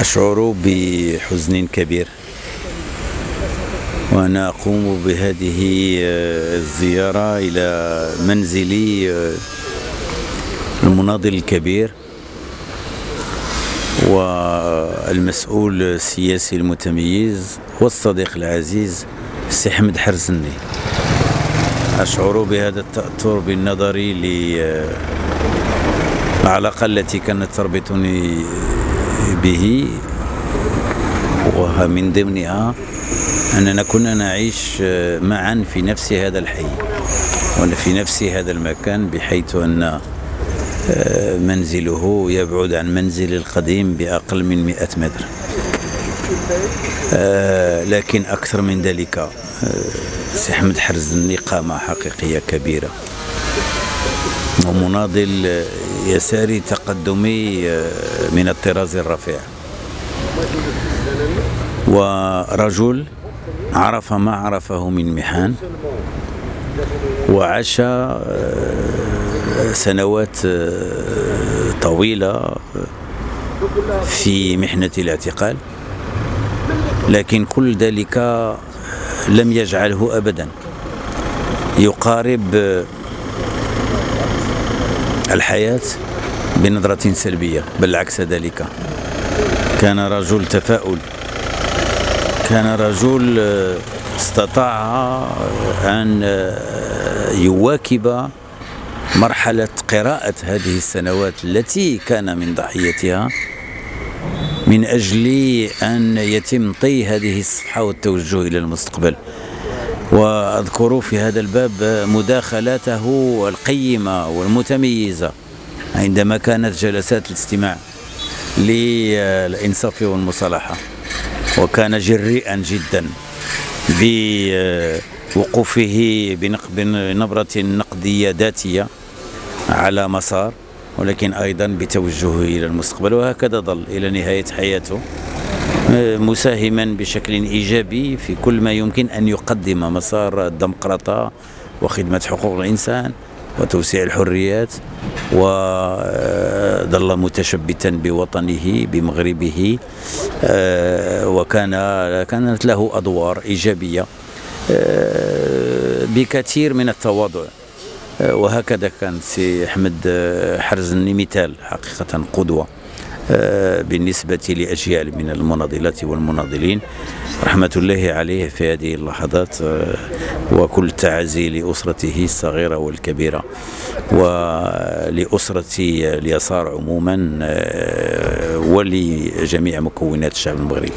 أشعر بحزن كبير وأنا أقوم بهذه آه، الزيارة إلى منزلي آه، المناضل الكبير والمسؤول السياسي المتميز والصديق العزيز سي حمد حرزني. أشعر بهذا التأثر بالنظر للعلاقة التي كانت تربطني به ومن ضمنها أننا كنا نعيش معا في نفس هذا الحي وفي نفس هذا المكان بحيث أن منزله يبعد عن منزلي القديم بأقل من 100 متر. لكن أكثر من ذلك سي أحمد حرزني قامة حقيقية كبيرة. ومناضل يساري تقدمي من الطراز الرفيع. ورجل عرف ما عرفه من محان وعاش سنوات طويلة في محنة الاعتقال. لكن كل ذلك لم يجعله أبدا. يقارب الحياة بنظرة سلبية بل عكس ذلك. كان رجل تفاؤل. كان رجل استطاع أن يواكب مرحلة قراءة هذه السنوات التي كان من ضحيتها من أجل أن يتم طي هذه الصفحة والتوجه إلى المستقبل. وأذكر في هذا الباب مداخلاته القيمة والمتميزة عندما كانت جلسات الاستماع للإنصاف والمصالحة وكان جريئا جدا بوقوفه بنبرة نقدية ذاتية على مسار ولكن أيضا بتوجهه إلى المستقبل وهكذا ظل إلى نهاية حياته. مساهما بشكل إيجابي في كل ما يمكن أن يقدم مسار الديمقراطة وخدمة حقوق الإنسان وتوسيع الحريات وظل متشبتا بوطنه بمغربه وكان كانت له أدوار إيجابية بكثير من التواضع. وهكذا كان سي أحمد حرزني مثال حقيقة قدوة بالنسبة لأجيال من المناضلات والمناضلين. رحمة الله عليه في هذه اللحظات وكل تعازي لأسرته الصغيرة والكبيرة ولأسرة اليسار عموما ولجميع مكونات الشعب المغربي.